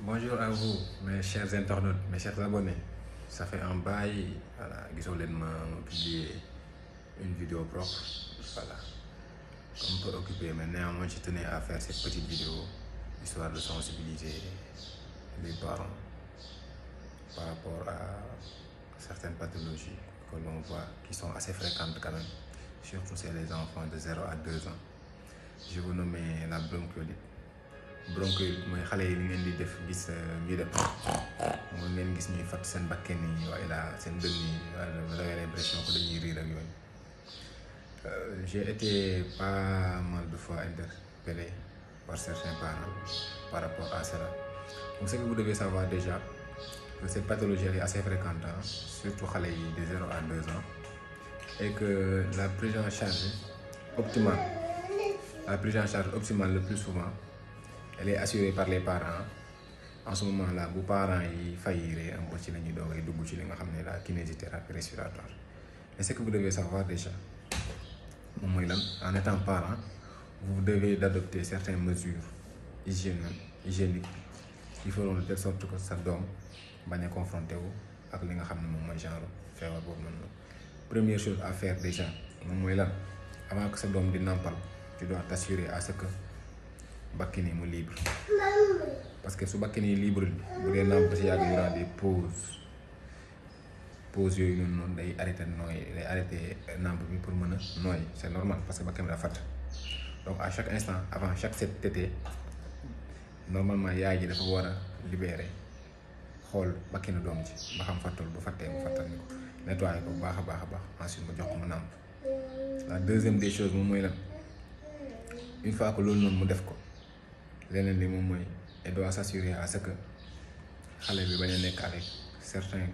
Bonjour à vous, mes chers internautes, mes chers abonnés. Ça fait un bail, voilà, ma publier une vidéo propre, voilà. Comme peu occupé, mais néanmoins je tenais à faire cette petite vidéo histoire de sensibiliser les parents par rapport à certaines pathologies que l'on voit qui sont assez fréquentes quand même, surtout chez les enfants de 0 à 2 ans. Je vous nommer la bronchiolite. Riir ak yooyu. J'ai été pas mal de fois interpellé par certains parents par rapport à cela. Ce que vous devez savoir déjà que cette pathologie est assez fréquente hein, surtout xale de 0 à 2 ans et que la prise en charge optimale la prise en charge optimale le plus souvent elle est assurée par les parents. En ce moment là bu parents yi failliré un peu ci la kinésithérapie respiratoire. Mais ce que vous devez savoir déjà en étant parent vous devez d'adopter certaines mesures hygiéniques qui feront de telle sorte que sa doom bañ a confronté wu ak li nga xam première chose à faire déjà avant que sa doom di nàmpal tu dois t'assurer à ce que bakkan mu libre. Parce que su bakkan libre bu dee nàmp si yàgg durant des pauses pauses yooyu noonu noonu day arrêté nooy day arrêté nàmp bi pour mën a c'est normal parce que bakkan bi dafa fatt donc à chaque instant avant chaque set tété normalement yaay ji dafa war a libérer xool bakkanu doom ji ba xam fattul bu fattee mu fattal ni ko nettoyer ko bu baax baax ensuite mu jox ko mu nàmp la deuxième des choses moom mooy lan. Une fois que loolu noonu mu def ko leneen li doit s'assurer à ce que xale bi bañ a certains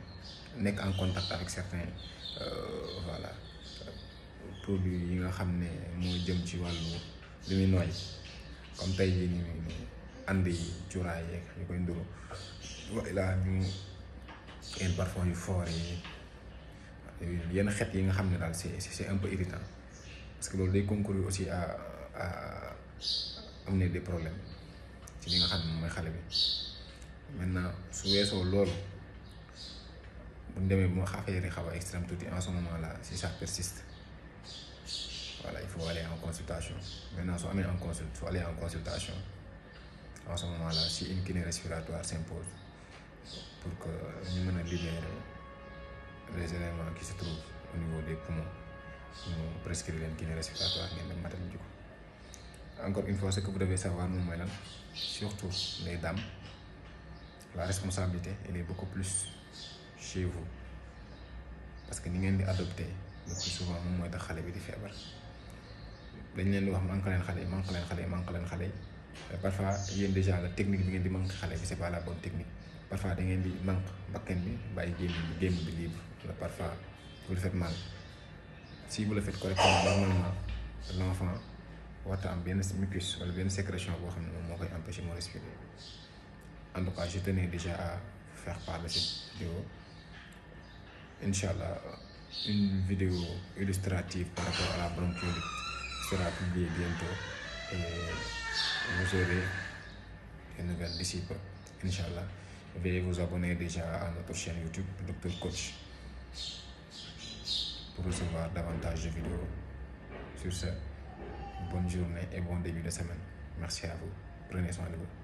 en contact avec certains euh, voilà produits yi nga xam ne moo jëm ci wàllu li muy nooy comme tey jii nii parfum fort yi yenn xet yi c'est un peu irritant. Parce que loolu day aussi à à amener des problèmes ci li nga xam ne mooy xale bi maintenant su weesoo loolu bu ñu demee bu ma affaire yi xaw a extrême tuuti en ce moment là si ça persiste voilà il faut aller en consultation maintenant su amee en consult su aller en consultation en ce moment là si une kiné respiratoire s'impose pour que ñu mën a libérer les éléments qui se trouvent au niveau des poumons ñu prescrire leen kiné respiratoire ngeen dem matal ko encore une fois ce que vous devez savoir lan surtout les dames la responsabilité elle est beaucoup plus chez vous. Parce que ngeen di adopter le plus souvent tax xale bi di feebar. Dañ leen di wax manque leen xale yi manque leen xale yi manque leen xale yi. Parfois yéen déjà la technique bi ngeen di manque xale bi c'est pas la bonne technique. Parfois da ngeen di manque bakkan bi bàyyi génn génn bi libre. Wala parfois vous le faites mal. Si vous le faites correctement normalement l'enfant warta mucus wala benn sécrétion boo xam ne respirer. En tout cas je tenais déjà à faire part de cette vidéo. Inch'Allah une vidéo illustrative par rapport à la bronchiolite sera publiée bientôt et vous aurez des nouvelles d'ici peu Inch'Allah. Veuillez vous abonner déjà à notre chaîne YouTube Docteur Coach pour recevoir davantage de vidéos sur ce bonne journée et bon début de semaine. Merci à vous. Prenez soin de vous